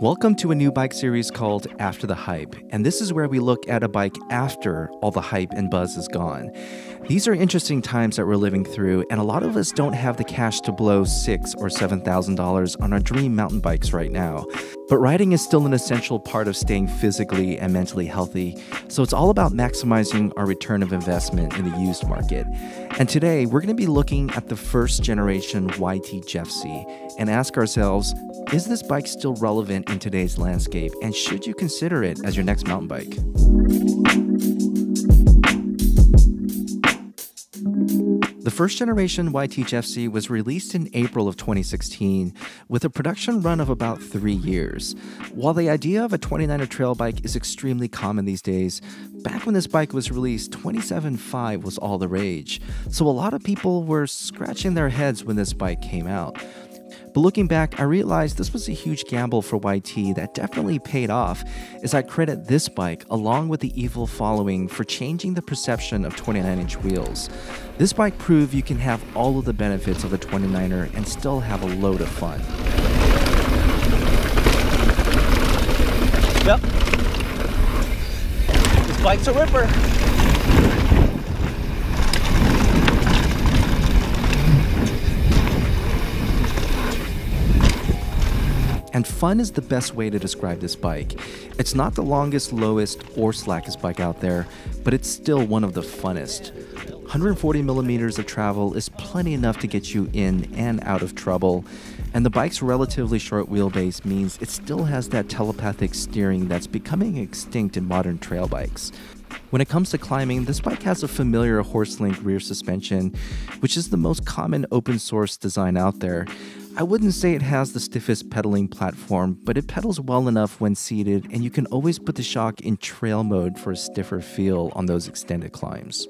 Welcome to a new bike series called After the Hype, and this is where we look at a bike after all the hype and buzz is gone. These are interesting times that we're living through, and a lot of us don't have the cash to blow six or seven thousand dollars on our dream mountain bikes right now. But riding is still an essential part of staying physically and mentally healthy, so it's all about maximizing our return of investment in the used market. And today, we're going to be looking at the first generation YT Jeffsy and ask ourselves is this bike still relevant in today's landscape, and should you consider it as your next mountain bike? First generation YT Jeffsy was released in April of 2016 with a production run of about three years. While the idea of a 29er trail bike is extremely common these days, back when this bike was released, 27.5 was all the rage. So a lot of people were scratching their heads when this bike came out. But looking back, I realized this was a huge gamble for YT that definitely paid off, as I credit this bike along with the Evil Following for changing the perception of 29 inch wheels. This bike proved you can have all of the benefits of a 29er and still have a load of fun. Yep. This bike's a ripper. And fun is the best way to describe this bike. It's not the longest, lowest, or slackest bike out there, but it's still one of the funnest. 140 millimeters of travel is plenty enough to get you in and out of trouble, and the bike's relatively short wheelbase means it still has that telepathic steering that's becoming extinct in modern trail bikes. When it comes to climbing, this bike has a familiar Horst link rear suspension, which is the most common open source design out there. I wouldn't say it has the stiffest pedaling platform, but it pedals well enough when seated, and you can always put the shock in trail mode for a stiffer feel on those extended climbs.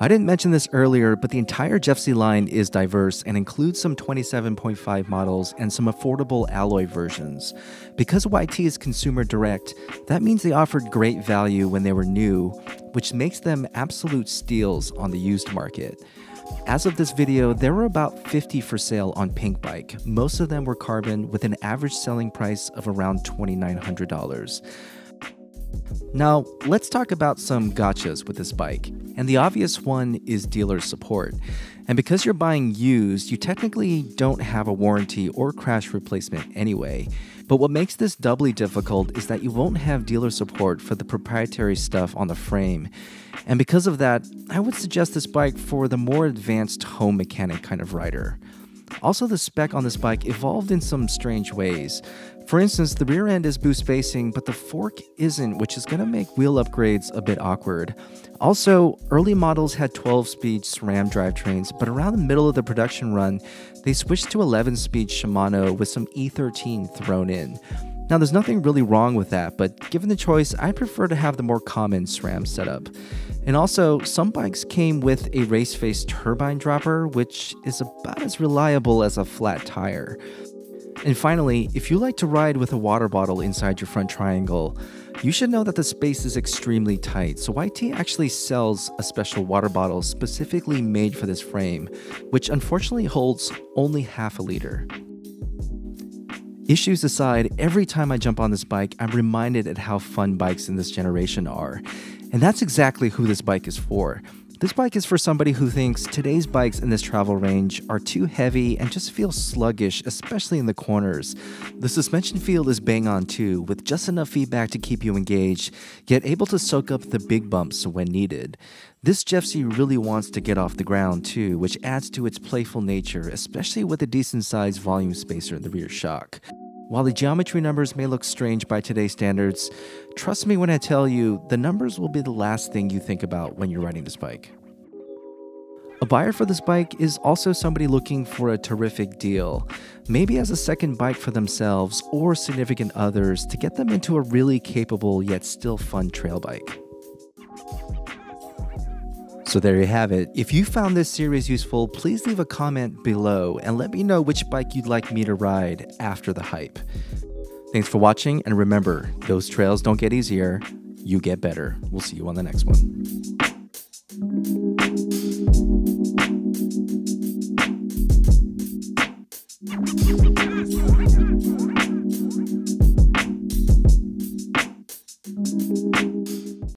I didn't mention this earlier, but the entire Jeffsy line is diverse and includes some 27.5 models and some affordable alloy versions. Because YT is consumer direct, that means they offered great value when they were new, which makes them absolute steals on the used market. As of this video, there were about 50 for sale on Pinkbike. Most of them were carbon with an average selling price of around $2,900. Now, let's talk about some gotchas with this bike. And the obvious one is dealer support. And because you're buying used, you technically don't have a warranty or crash replacement anyway. But what makes this doubly difficult is that you won't have dealer support for the proprietary stuff on the frame. And because of that, I would suggest this bike for the more advanced home mechanic kind of rider. Also, the spec on this bike evolved in some strange ways. For instance, the rear end is Boost spacing, but the fork isn't, which is going to make wheel upgrades a bit awkward. Also, early models had 12 speed SRAM drivetrains, but around the middle of the production run, they switched to 11 speed Shimano with some E13 thrown in. Now, there's nothing really wrong with that, but given the choice, I prefer to have the more common SRAM setup. And also, some bikes came with a Race Face Turbine dropper, which is about as reliable as a flat tire. And finally, if you like to ride with a water bottle inside your front triangle, you should know that the space is extremely tight. So YT actually sells a special water bottle specifically made for this frame, which unfortunately holds only half a liter. Issues aside, every time I jump on this bike, I'm reminded at how fun bikes in this generation are. And that's exactly who this bike is for. This bike is for somebody who thinks today's bikes in this travel range are too heavy and just feel sluggish, especially in the corners. The suspension feel is bang on too, with just enough feedback to keep you engaged, yet able to soak up the big bumps when needed. This Jeffsy really wants to get off the ground too, which adds to its playful nature, especially with a decent sized volume spacer in the rear shock. While the geometry numbers may look strange by today's standards, trust me when I tell you, the numbers will be the last thing you think about when you're riding this bike. A buyer for this bike is also somebody looking for a terrific deal, maybe as a second bike for themselves or significant others to get them into a really capable yet still fun trail bike. So there you have it. If you found this series useful, please leave a comment below and let me know which bike you'd like me to ride after the hype. Thanks for watching, and remember, those trails don't get easier, you get better. We'll see you on the next one.